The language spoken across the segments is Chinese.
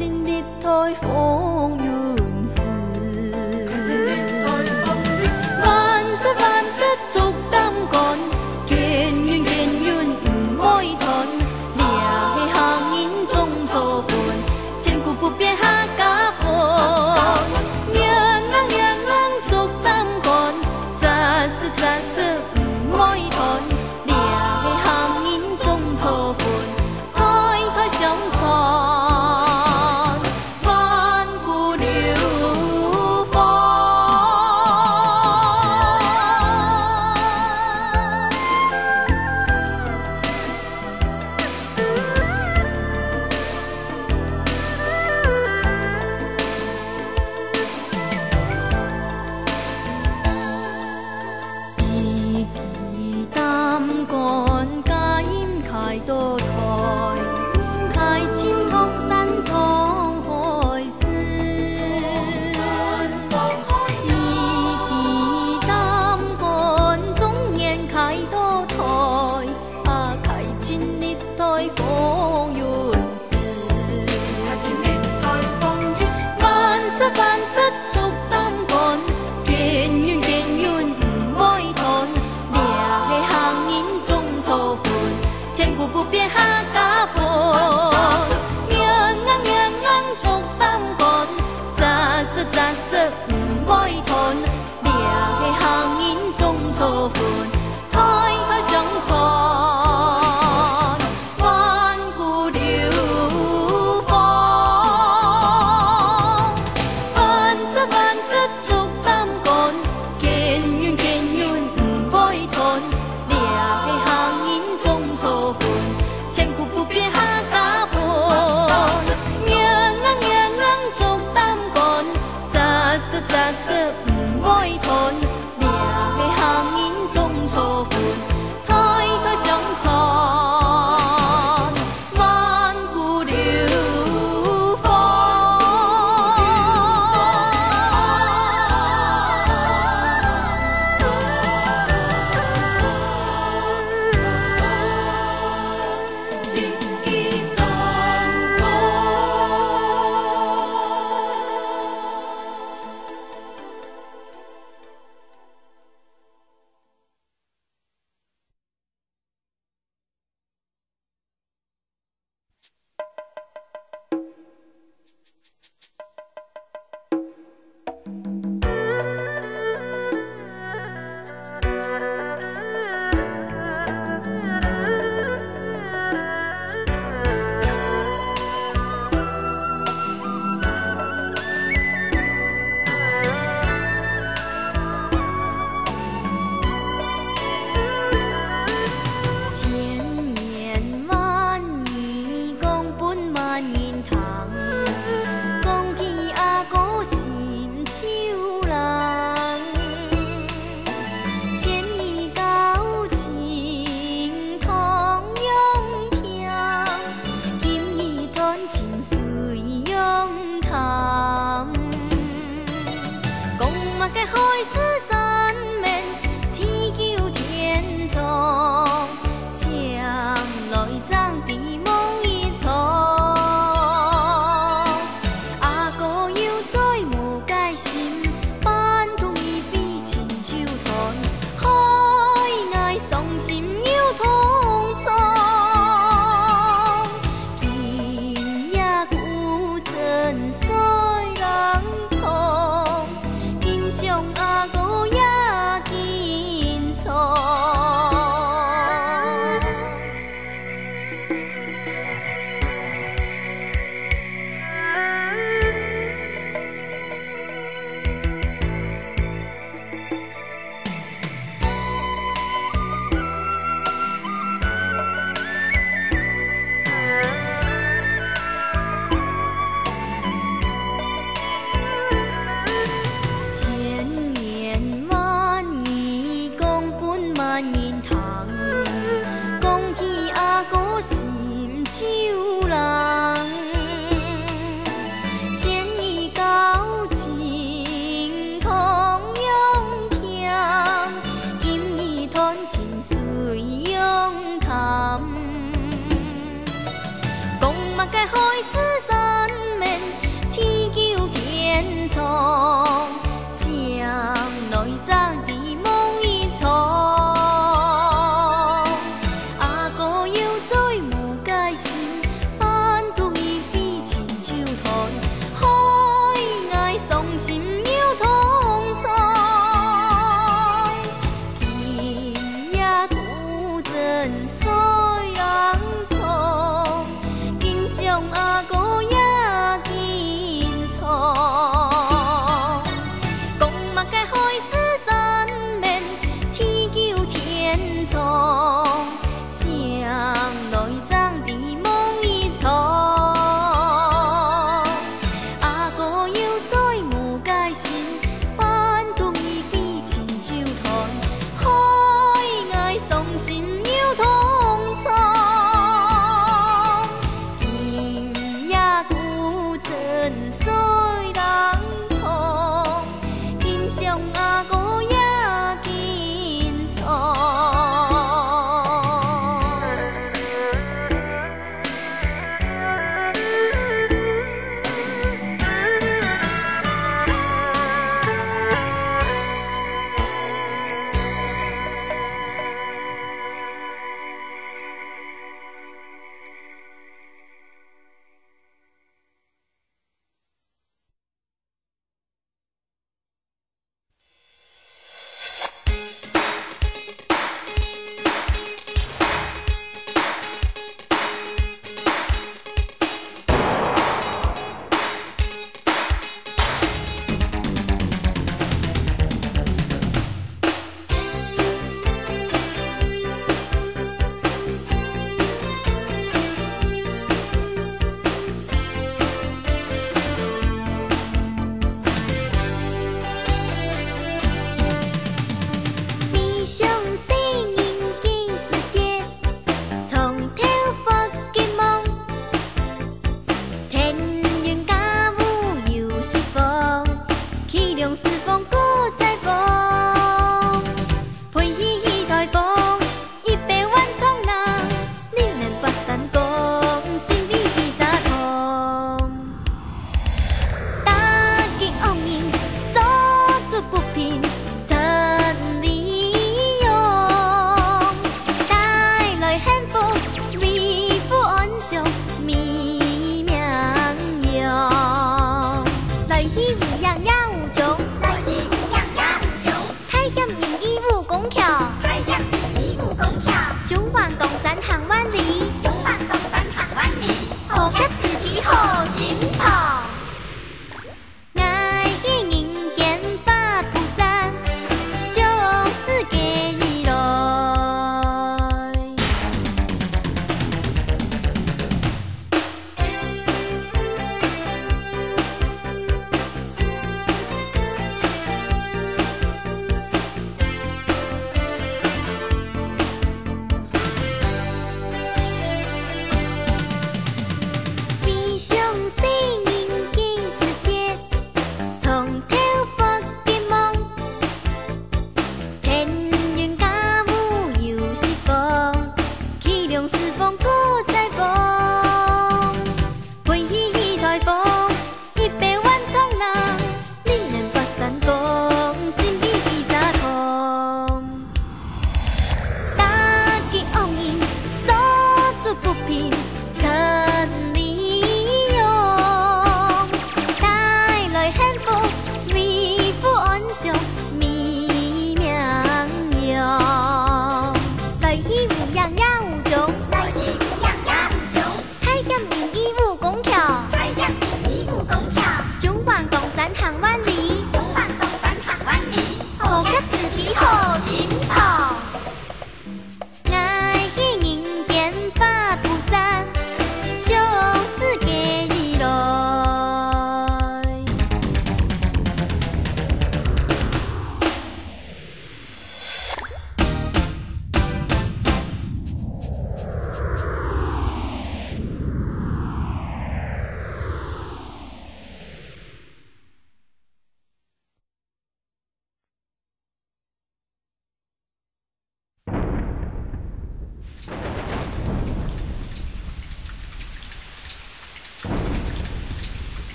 开青日台 ngọc ơ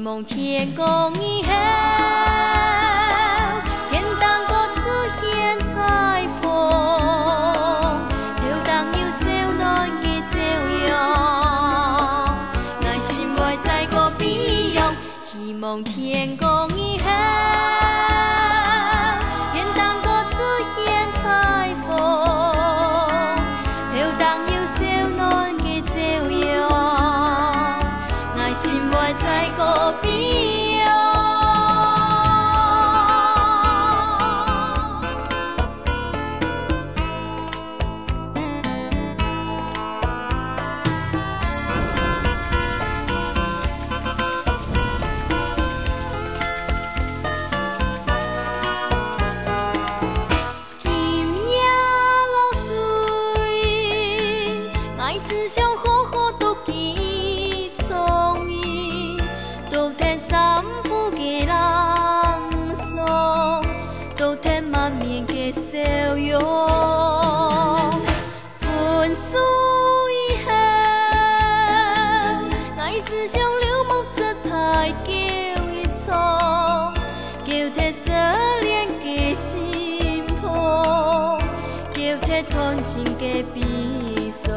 梦天宫已黑感情的避暑，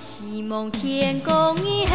希望天公伊。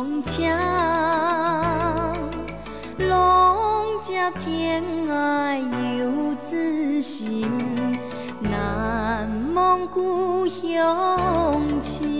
乡情，拢接天涯游子心，难忘故乡情。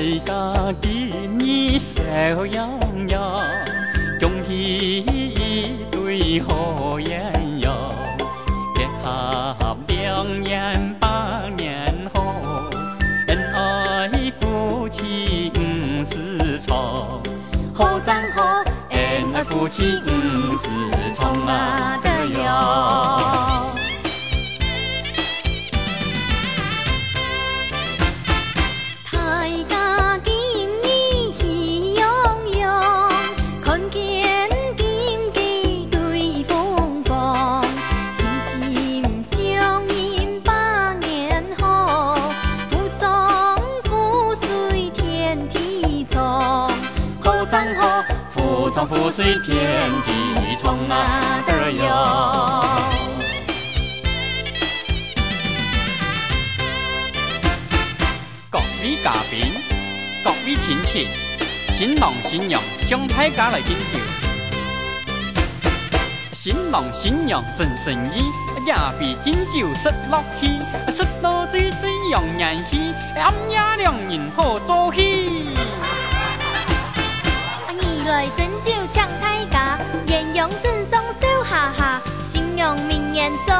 爱家的你笑洋洋，总是一对好鸳鸯，结合两年八年后，恩爱夫妻不是错，好丈夫恩爱夫妻不是错啊的哟。妈的。各位嘉宾，各位亲戚，新郎新娘向大家来敬酒。新郎新娘真神意，夜比敬酒失落去，失落醉醉让人喜，暗夜两人好作戏。女来斟酒抢太家。边走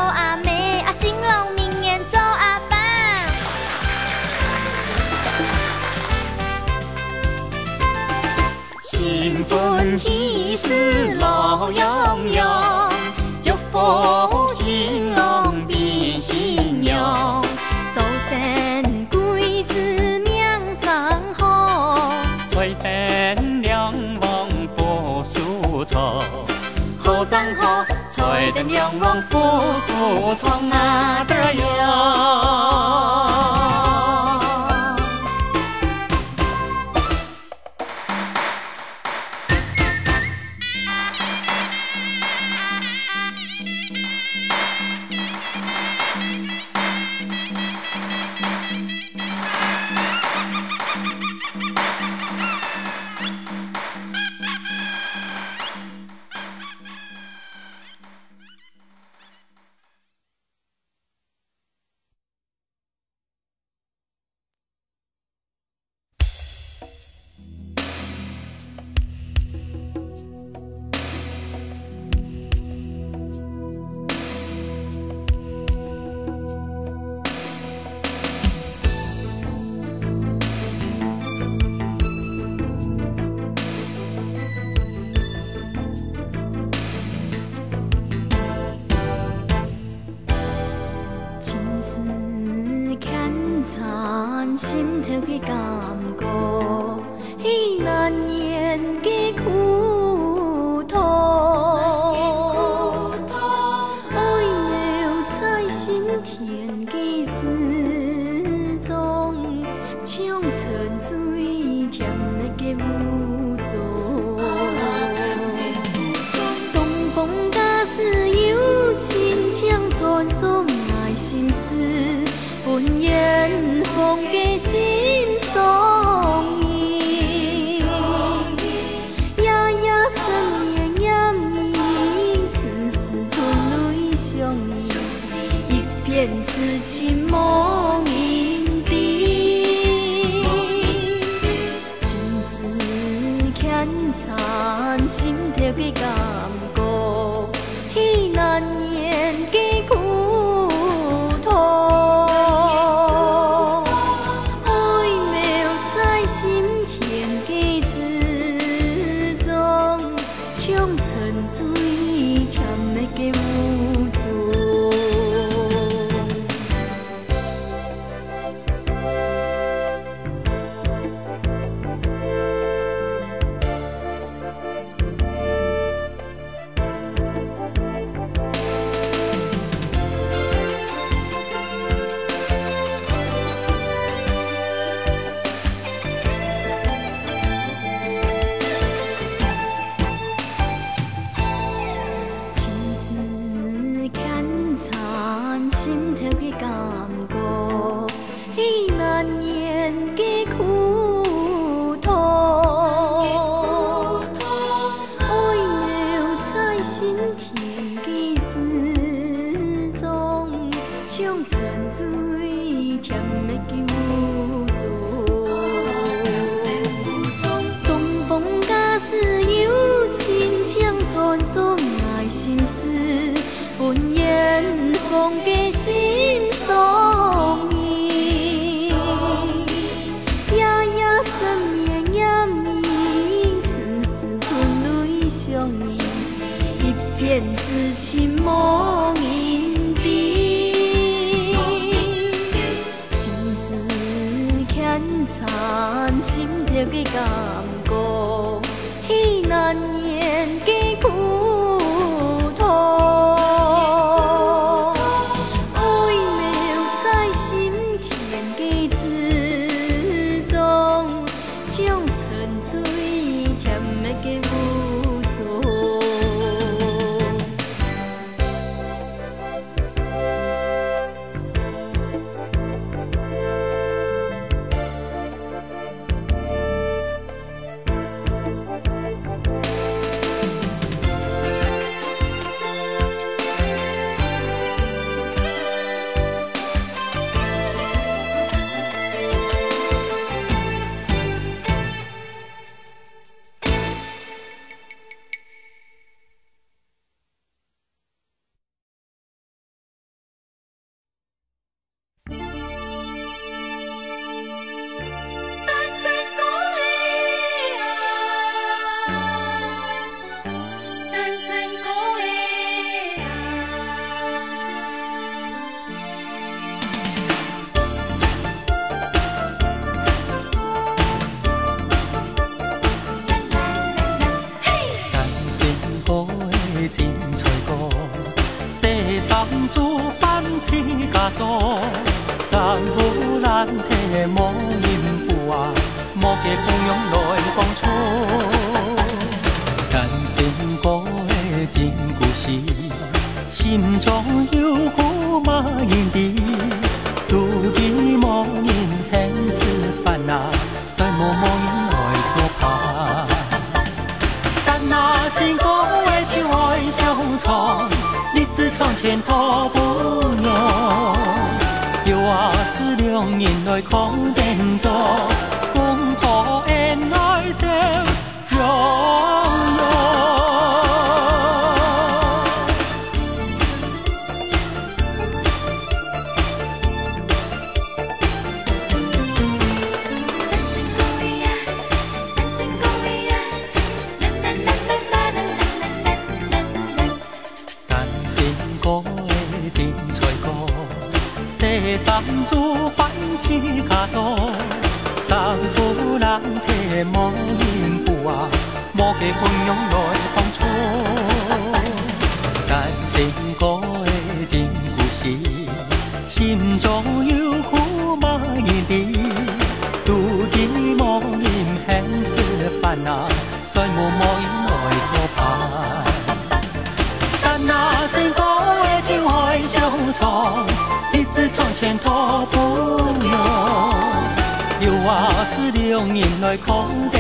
的娘王扶苏从哪得哟？用沉醉甜蜜的无罪心跳的 điều, 以情在过，世上做半支佳作。三五难听莫念挂，莫记风涌来当初。人生过的真故事，心中有。人来抗给朋友来帮助。人生过的真故事，心中有苦嘛言的，如今莫言现实烦恼，谁莫莫言来作伴。但那生过的情爱相从。从前托不用，有话是两人来抗电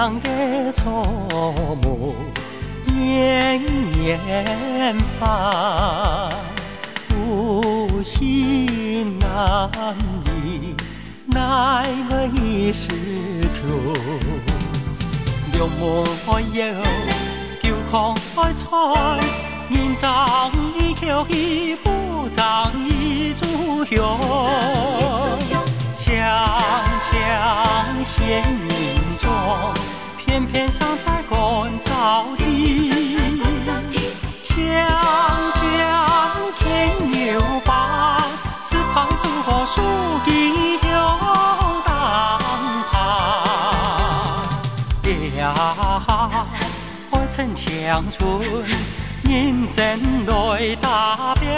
的草木年年繁，不心难移，奈何一时求。六门开有九孔开采，人长一口一夫长一炷香。强强显影中，偏偏尚在关照地。强强天有把，只怕祖国输给了党派。呀，爱趁强春，认真来打拼。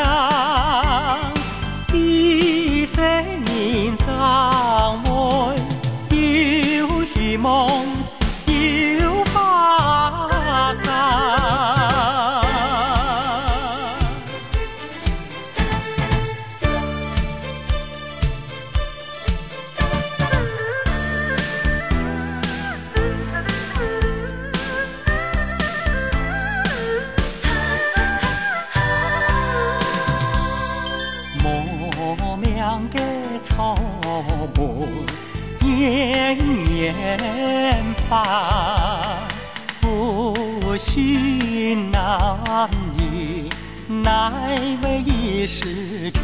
一时穷。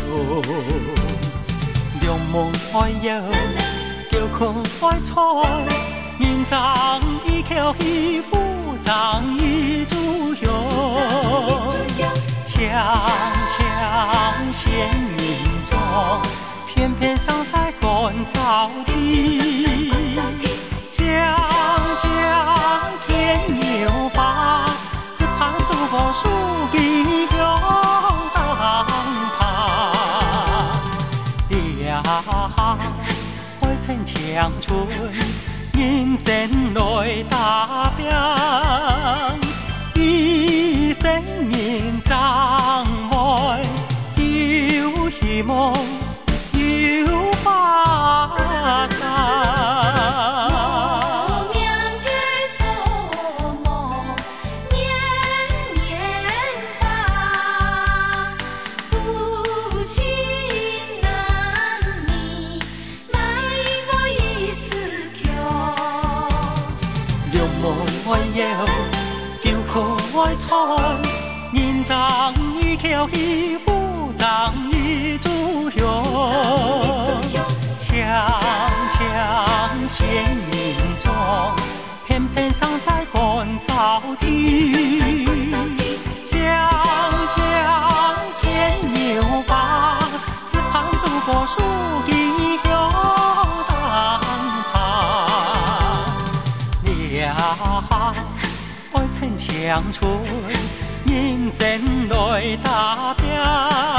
梦开有叫困开采，人长一口一夫长一柱香。强强显命中。偏偏尚在干燥地，将将天有把，只盼祖国输给了长春，认真来打拼，一生人长满有希望，一条衣服长一柱香，强强显云中，偏偏尚在观朝天。将将天牛把，只盼祖国树义雄当旁。爱趁长春，认真来阿